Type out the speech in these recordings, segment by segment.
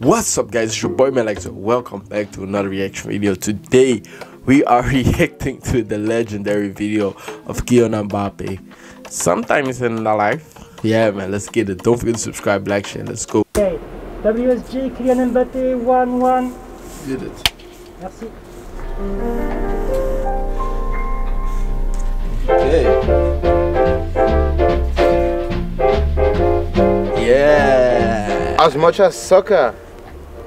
What's up guys, it's your boy Melexo. Welcome back to another reaction video. Today we are reacting to the legendary video of Kylian Mbappe. Sometimes in the life. Yeah man, let's get it. Don't forget to subscribe, like, share, let's go. Okay. WSG, Kylian Mbappé, 1-1. Did it. Merci. Okay. Yeah. As much as soccer,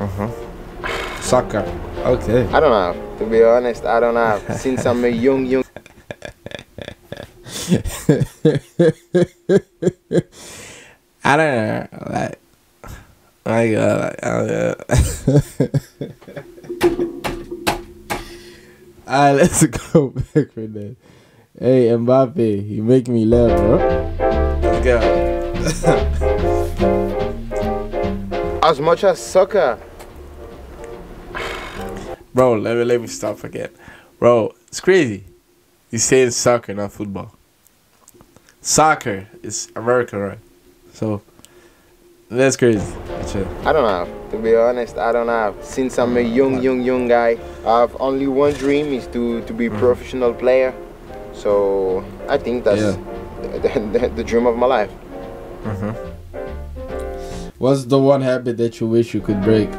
Uh-huh. Soccer. Okay. I don't know. To be honest, I don't know. Since I'm a young, young, I don't know. Like, I got like, I don't. Alright, let's go back for that. Hey, Mbappe, you make me laugh, bro. Let's go. as much as soccer, Bro, let me let me stop again. Bro, it's crazy. You saying soccer, not football. Soccer is American, right? So that's crazy. That's. I don't know. To be honest, I don't know. Since I'm a young, young, young guy, I have only one dream is to to be a mm-hmm. professional player. So I think that's Yeah. the, the, the dream of my life. Mm-hmm. What's the one habit that you wish you could break?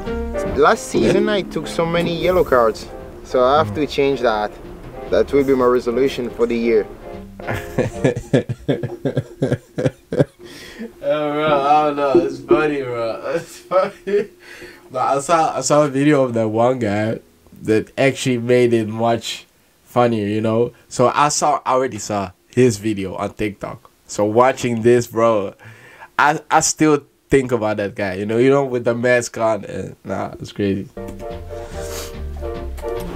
Last season, I took so many yellow cards, so I have to mm-hmm. change that. That will be my resolution for the year. Oh, bro, I don't know. It's funny, bro. It's funny. But I saw I saw a video of that one guy that actually made it much funnier, you know. So I saw I already saw his video on TikTok. So watching this, bro, I I still think about that guy, you know, you know, with the mask on. And, nah, it's crazy.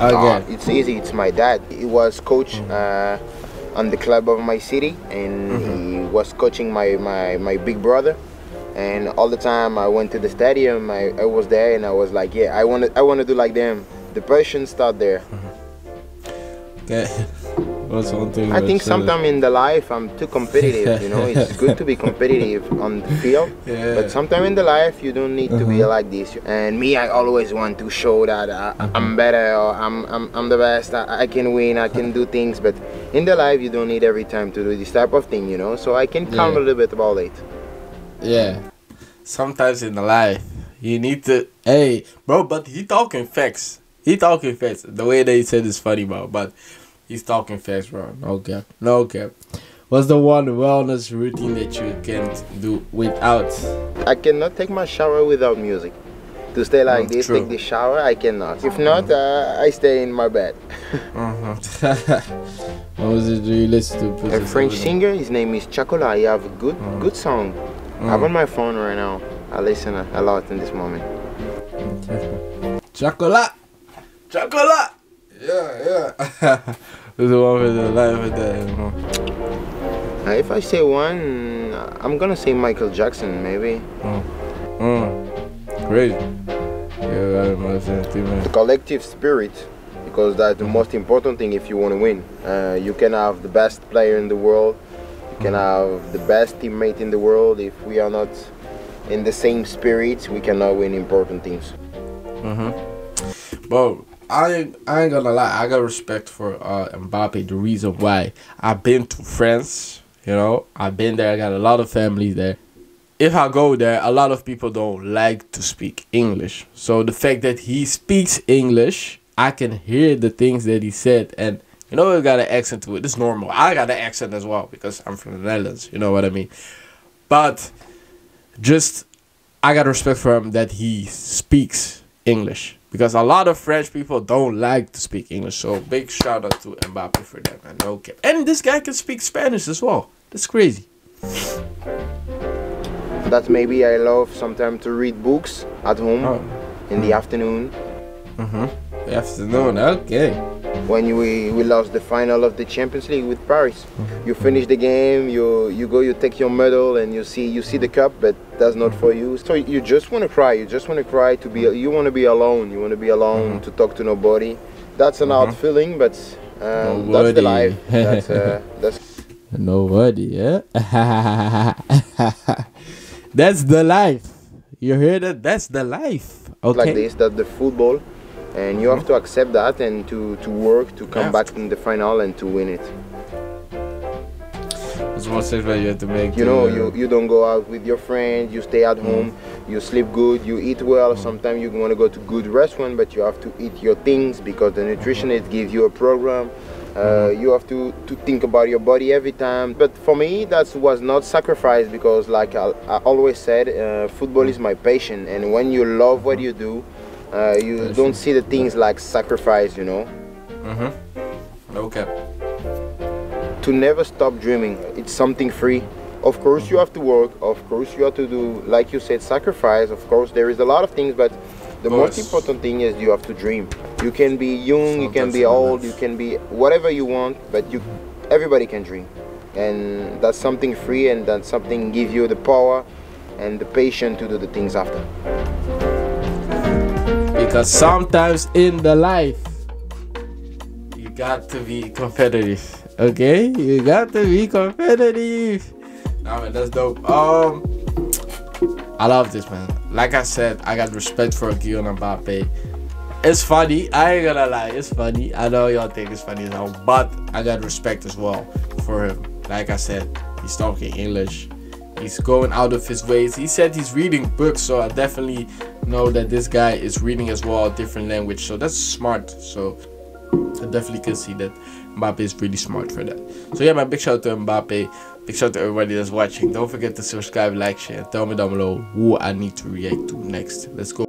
Uh, it's easy. It's my dad. He was coach uh, on the club of my city, and he was coaching my, my, my big brother. And all the time I went to the stadium, I, I was there, and I was like, yeah, I want to I want to do like them. The passion start there. One thing? I think sometimes in the life I'm too competitive. You know, it's good to be competitive on the field, Yeah. but sometimes in the life you don't need to be Uh-huh. like this. And me, I always want to show that I, I'm better or I'm, I'm, I'm the best. I, I can win. I can do things. But in the life you don't need every time to do this type of thing. You know, so I can calm Yeah. a little bit about it. Yeah. Sometimes in the life, you need to. Hey, bro, but he talking facts. He talking fast. The way they said is funny, bro. But he's talking fast, bro. No cap. No cap. What's the one wellness routine that you can't do without? I cannot take my shower without music. To stay like Mm, this, true. take the shower, I cannot. If not, uh, I stay in my bed. Uh-huh. what was it Do you listen to? A French singer, his name is Chacola. He have a good, Mm. good song. I have on my phone right now. I listen a, lot in this moment. there. Chocolate! Chocolate! Yeah, yeah. this is one with the life with the. You know. Uh, if I say one, I'm gonna say Michael Jackson, maybe. Mm. Crazy. Yeah, very much. man. The collective spirit, because that's the most important thing if you want to win. Uh, you can have the best player in the world, you can have the best teammate in the world. If we are not in the same spirit, we cannot win important things. Bro, I ain't, I ain't gonna lie. I got respect for uh, Mbappe. The reason why I've been to France, you know, I've been there. I got a lot of family there. If I go there, a lot of people don't like to speak English. So the fact that he speaks English, I can hear the things that he said, and you know, he got an accent to it. It's normal. I got an accent as well because I'm from the Netherlands. You know what I mean? But just I got respect for him that he speaks English because a lot of French people don't like to speak English. So big shout out to Mbappe for that, man. No cap. And this guy can speak Spanish as well. That's crazy. That maybe I love sometimes to read books at home Oh. in the afternoon. Mm-hmm. Afternoon. Okay. When we, we lost the final of the Champions League with Paris. You finish the game, you you go, you take your medal, and you see you see the cup, but that's not for you. So you just want to cry. You just want to cry to be. You want to be alone. You want to be alone to talk to nobody. That's an odd feeling, but um, that's the life. That's uh, that's Nobody, yeah. That's the life. You hear that? That's the life. Okay. like this. That's the football, and you have to accept that and to to work to come Have back in the final and to win it. It's sacrifice you have to make. You know, you you don't go out with your friends. You stay at mm. home. You sleep good. You eat well. Mm. Sometimes you want to go to good restaurant, but you have to eat your things because the nutritionist gives you a program. Uh, mm. you have to, to think about your body every time. But for me, that was not sacrifice because, like I, I always said, uh, football is my passion. And when you love what you do, uh, you don't see the things like sacrifice. You know. Okay. to never stop dreaming. It's something free. Of course, you have to work. Of course, you have to do, like you said, sacrifice. Of course, there is a lot of things, but the most important thing is you have to dream. You can be young, you can be old, you can be whatever you want, but you, everybody can dream, and that's something free, and that's something give you the power and the patience to do the things after. Because sometimes in the life, you got to be competitive. Okay? You got to be competitive. Nah, man, that's dope. Um, I love this, man. Like I said, I got respect for Kylian Mbappe. It's funny. I ain't gonna lie. It's funny. I know y'all think it's funny now, but I got respect as well for him. Like I said, he's talking English. He's going out of his ways. He said he's reading books, so I definitely know that this guy is reading as well different language. So that's smart. So I definitely can see that Mbappe is really smart for that. So yeah, my big shout out to Mbappe. Big shout out to everybody that's watching. Don't forget to subscribe, like, share. Tell me down below who I need to react to next. Let's go.